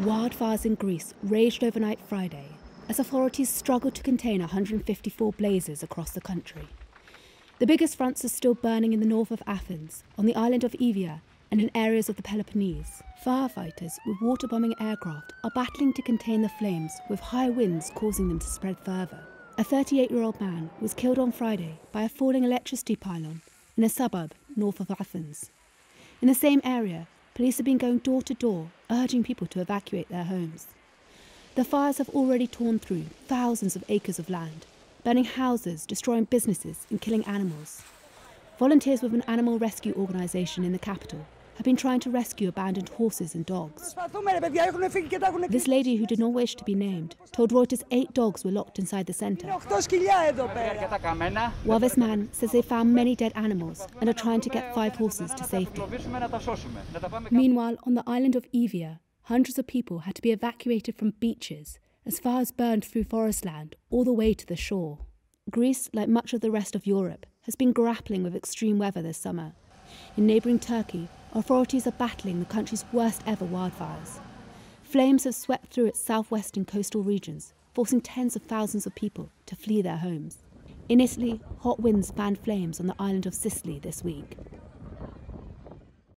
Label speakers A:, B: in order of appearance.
A: Wildfires in Greece raged overnight Friday as authorities struggled to contain 154 blazes across the country. The biggest fronts are still burning in the north of Athens, on the island of Evia, and in areas of the Peloponnese. Firefighters with water bombing aircraft are battling to contain the flames, with high winds causing them to spread further. A 38 year old man was killed on Friday by a falling electricity pylon in a suburb north of Athens. In the same area, police have been going door to door, urging people to evacuate their homes. The fires have already torn through thousands of acres of land, burning houses, destroying businesses, and killing animals. Volunteers with an animal rescue organisation in the capital have been trying to rescue abandoned horses and dogs. This lady, who did not wish to be named, told Reuters eight dogs were locked inside the centre. While this man says they found many dead animals and are trying to get five horses to safety. Meanwhile, on the island of Evia, hundreds of people had to be evacuated from beaches as fires burned through forest land all the way to the shore. Greece, like much of the rest of Europe, has been grappling with extreme weather this summer. In neighbouring Turkey, authorities are battling the country's worst ever wildfires. Flames have swept through its southwestern coastal regions, forcing tens of thousands of people to flee their homes. In Italy, hot winds fanned flames on the island of Sicily this week.